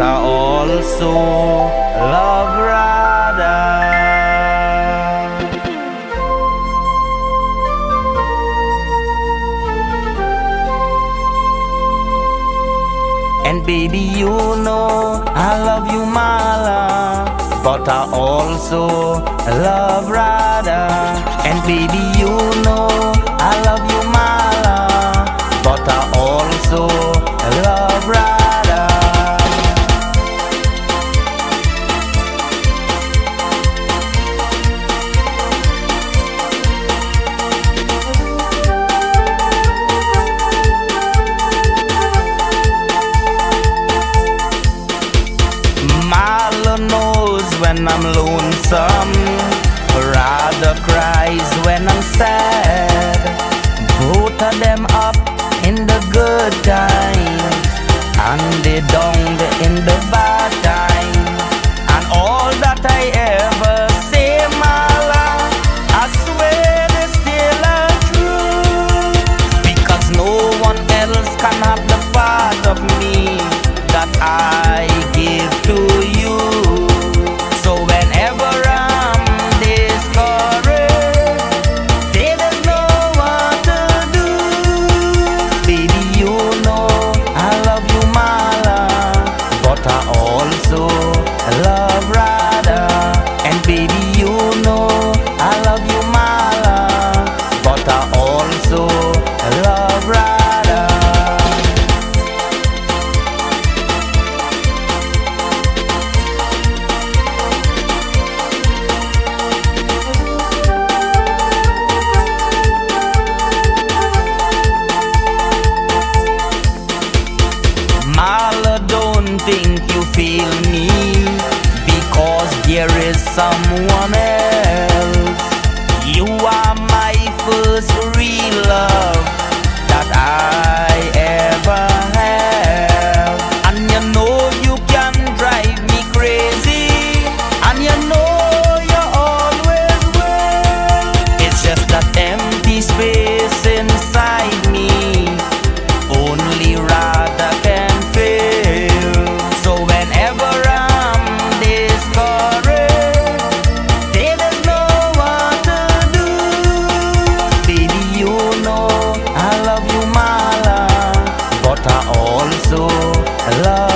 I also love Radha. And baby, you know I love you, Mala, but I also love Radha. And baby, you know I love you, Mala, when I'm lonesome. Radha cries when I'm sad. Both of them up in the good times and they down in the bad don't think you feel me Because there is someone else. You are my first real love. love.